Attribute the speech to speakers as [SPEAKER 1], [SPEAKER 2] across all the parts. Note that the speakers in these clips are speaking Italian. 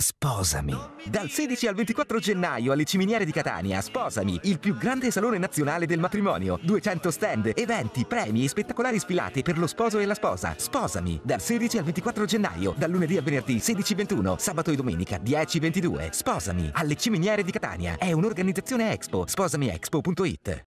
[SPEAKER 1] Sposami. Dal 16 al 24 gennaio alle Ciminiere di Catania, Sposami, il più grande salone nazionale del matrimonio. 200 stand, eventi, premi e spettacolari sfilate per lo sposo e la sposa. Sposami. Dal 16 al 24 gennaio, dal lunedì al venerdì 16-21, sabato e domenica 10-22. Sposami. Alle Ciminiere di Catania. È un'organizzazione Expo. Sposamiexpo.it.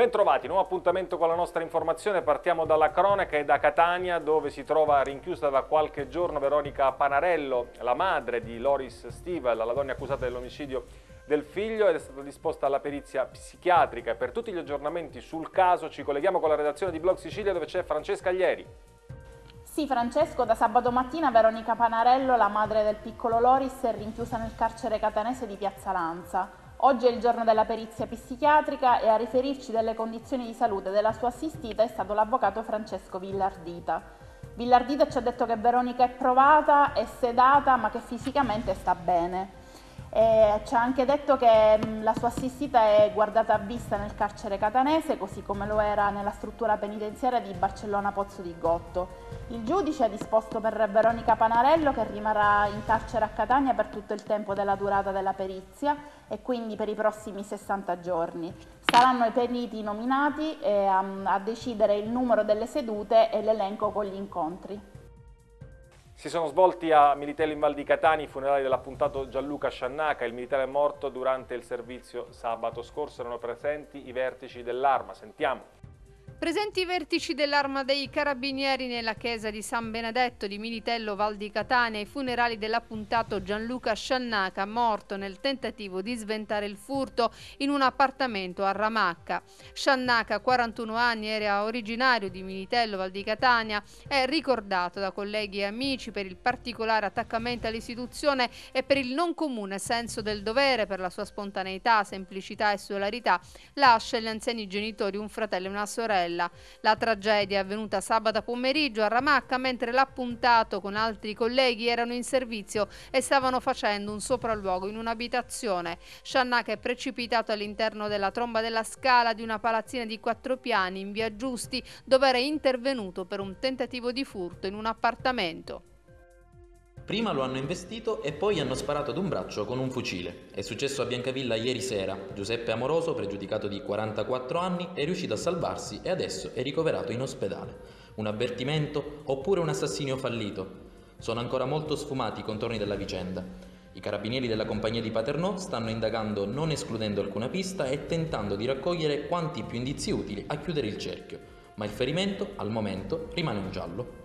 [SPEAKER 2] Bentrovati, nuovo appuntamento con la nostra informazione, partiamo dalla cronaca e da Catania dove si trova rinchiusa da qualche giorno Veronica Panarello, la madre di Loris Stival, la donna accusata dell'omicidio del figlio ed è stata disposta alla perizia psichiatrica. Per tutti gli aggiornamenti sul caso ci colleghiamo con la redazione di Blog Sicilia dove c'è Francesca Aglieri.
[SPEAKER 3] Sì, Francesco, da sabato mattina Veronica Panarello, la madre del piccolo Loris, è rinchiusa nel carcere catanese di Piazza Lanza. Oggi è il giorno della perizia psichiatrica e a riferirci delle condizioni di salute della sua assistita è stato l'avvocato Francesco Villardita. Villardita ci ha detto che Veronica è provata, è sedata, ma che fisicamente sta bene. E ci ha anche detto che la sua assistita è guardata a vista nel carcere catanese, così come lo era nella struttura penitenziaria di Barcellona Pozzo di Gotto. Il giudice ha disposto per Veronica Panarello che rimarrà in carcere a Catania per tutto il tempo della durata della perizia e quindi per i prossimi 60 giorni. Saranno i periti nominati a, a decidere il numero delle sedute e l'elenco con gli incontri.
[SPEAKER 2] Si sono svolti a Militello in Val di Catania i funerali dell'appuntato Gianluca Sciannaca, il militare morto durante il servizio sabato scorso. Erano presenti i vertici dell'arma. Sentiamo.
[SPEAKER 4] Presenti i vertici dell'Arma dei Carabinieri nella chiesa di San Benedetto di Militello Val di Catania ai funerali dell'appuntato Gianluca Sciannaca, morto nel tentativo di sventare il furto in un appartamento a Ramacca. Sciannaca, 41 anni, era originario di Militello Val di Catania, è ricordato da colleghi e amici per il particolare attaccamento all'istituzione e per il non comune senso del dovere, per la sua spontaneità, semplicità e solarità. Lascia agli anziani genitori un fratello e una sorella sorella. La tragedia è avvenuta sabato pomeriggio a Ramacca mentre l'appuntato con altri colleghi erano in servizio e stavano facendo un sopralluogo in un'abitazione. Sciannaka è precipitato all'interno della tromba della scala di una palazzina di quattro piani in via Giusti dove era intervenuto per un tentativo di furto in un appartamento.
[SPEAKER 5] Prima lo hanno investito e poi hanno sparato ad un braccio con un fucile. È successo a Biancavilla ieri sera. Giuseppe Amoroso, pregiudicato di 44 anni, è riuscito a salvarsi e adesso è ricoverato in ospedale. Un avvertimento oppure un assassinio fallito? Sono ancora molto sfumati i contorni della vicenda. I carabinieri della compagnia di Paternò stanno indagando non escludendo alcuna pista e tentando di raccogliere quanti più indizi utili a chiudere il cerchio, ma il ferimento, al momento, rimane un giallo.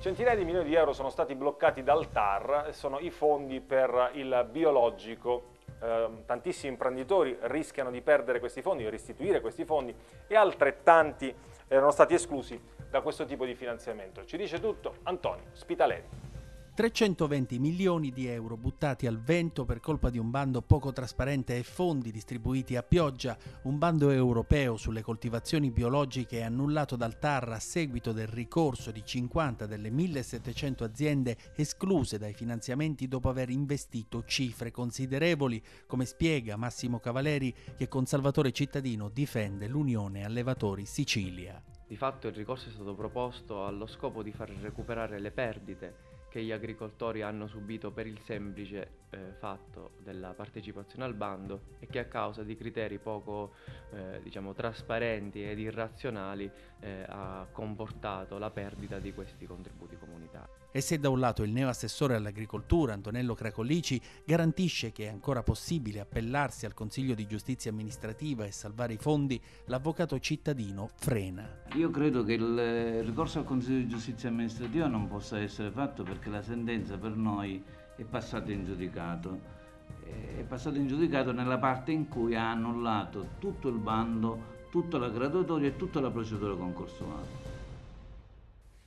[SPEAKER 2] Centinaia di milioni di euro sono stati bloccati dal TAR, sono i fondi per il biologico. Eh, tantissimi imprenditori rischiano di perdere questi fondi, di restituire questi fondi e altrettanti erano stati esclusi da questo tipo di finanziamento. Ci dice tutto Antonio Spitaleri.
[SPEAKER 6] 320 milioni di euro buttati al vento per colpa di un bando poco trasparente e fondi distribuiti a pioggia, un bando europeo sulle coltivazioni biologiche annullato dal TAR a seguito del ricorso di 50 delle 1700 aziende escluse dai finanziamenti dopo aver investito cifre considerevoli, come spiega Massimo Cavaleri che con Salvatore Cittadino difende l'Unione Allevatori Sicilia.
[SPEAKER 7] Di fatto il ricorso è stato proposto allo scopo di far recuperare le perdite che gli agricoltori hanno subito per il semplice eh, fatto della partecipazione al bando e che a causa di criteri poco eh, diciamo, trasparenti ed irrazionali eh, ha comportato la perdita di questi contributi comunitari.
[SPEAKER 6] E se da un lato il neoassessore all'agricoltura Antonello Cracolici garantisce che è ancora possibile appellarsi al Consiglio di giustizia amministrativa e salvare i fondi, l'avvocato cittadino frena.
[SPEAKER 8] Io credo che il ricorso al Consiglio di giustizia amministrativa non possa essere fatto perché la sentenza per noi è passata in giudicato. È passata in giudicato nella parte in cui ha annullato tutto il bando, tutta la graduatoria e tutta la procedura concorsuale.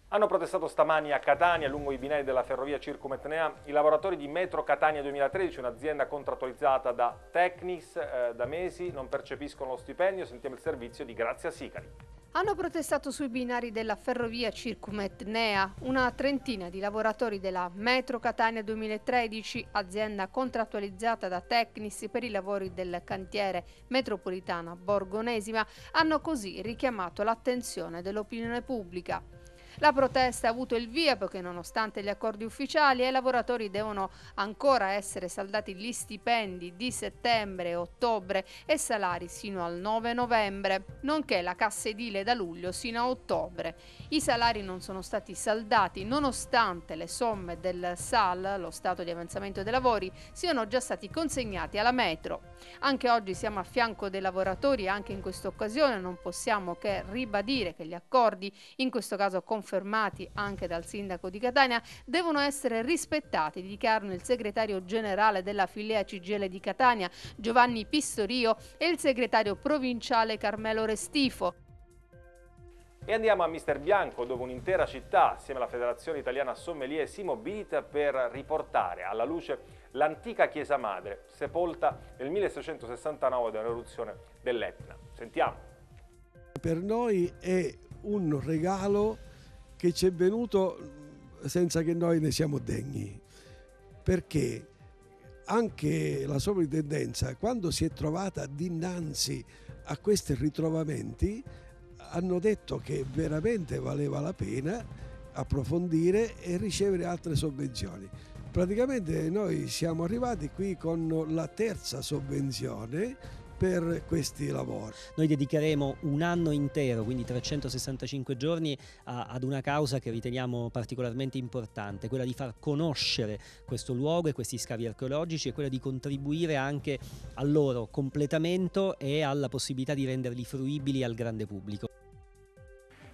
[SPEAKER 2] Hanno protestato stamani a Catania, lungo i binari della ferrovia Circumetnea, i lavoratori di Metro Catania 2013, un'azienda contrattualizzata da Technis eh, da mesi, non percepiscono lo stipendio. Sentiamo il servizio di Grazia Sicari.
[SPEAKER 4] Hanno protestato sui binari della ferrovia Circumetnea una trentina di lavoratori della Metro Catania 2013, azienda contrattualizzata da Tecnis per i lavori del cantiere metropolitana borgonesima, hanno così richiamato l'attenzione dell'opinione pubblica. La protesta ha avuto il via perché nonostante gli accordi ufficiali ai lavoratori devono ancora essere saldati gli stipendi di settembre e ottobre e salari sino al 9 novembre, nonché la cassa edile da luglio sino a ottobre. I salari non sono stati saldati nonostante le somme del SAL, lo stato di avanzamento dei lavori, siano già stati consegnati alla metro. Anche oggi siamo a fianco dei lavoratori e anche in questa occasione non possiamo che ribadire che gli accordi, in questo caso con confermati anche dal sindaco di Catania, devono essere rispettati, dichiarano il segretario generale della filea CGL di Catania, Giovanni Pistorio, e il segretario provinciale Carmelo Restifo.
[SPEAKER 2] E andiamo a Mister Bianco, dove un'intera città, assieme alla Federazione Italiana Sommelier, si mobilita per riportare alla luce l'antica chiesa madre, sepolta nel 1669 dall'eruzione dell'Etna. Sentiamo.
[SPEAKER 9] Per noi è un regalo che ci è venuto senza che noi ne siamo degni, perché anche la sovrintendenza, quando si è trovata dinanzi a questi ritrovamenti, hanno detto che veramente valeva la pena approfondire e ricevere altre sovvenzioni. Praticamente noi siamo arrivati qui con la terza sovvenzione per questi lavori.
[SPEAKER 10] Noi dedicheremo un anno intero, quindi 365 giorni, a, ad una causa che riteniamo particolarmente importante, quella di far conoscere questo luogo e questi scavi archeologici e quella di contribuire anche al loro completamento e alla possibilità di renderli fruibili al grande pubblico.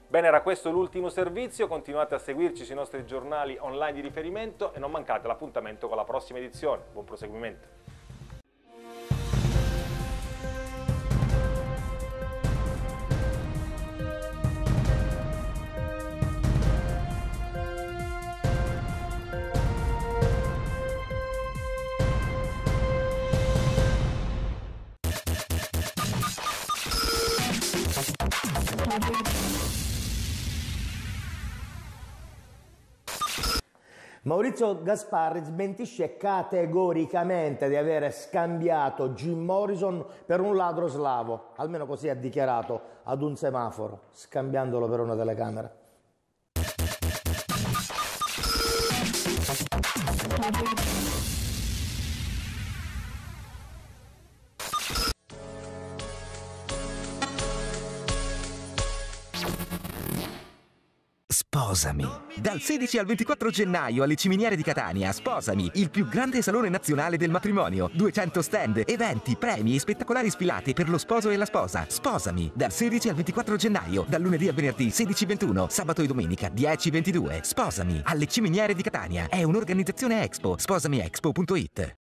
[SPEAKER 2] Bene, era questo l'ultimo servizio, continuate a seguirci sui nostri giornali online di riferimento e non mancate l'appuntamento con la prossima edizione. Buon proseguimento.
[SPEAKER 11] Maurizio Gasparri smentisce categoricamente di aver scambiato Jim Morrison per un ladro slavo, almeno così ha dichiarato ad un semaforo, scambiandolo per una telecamera.
[SPEAKER 1] Sposami. Dal 16 al 24 gennaio alle Ciminiere di Catania, Sposami, il più grande salone nazionale del matrimonio. 200 stand, eventi, premi e spettacolari sfilate per lo sposo e la sposa. Sposami. Dal 16 al 24 gennaio, dal lunedì al venerdì 16-21, sabato e domenica 10-22. Sposami. Alle Ciminiere di Catania. È un'organizzazione Expo. Sposamiexpo.it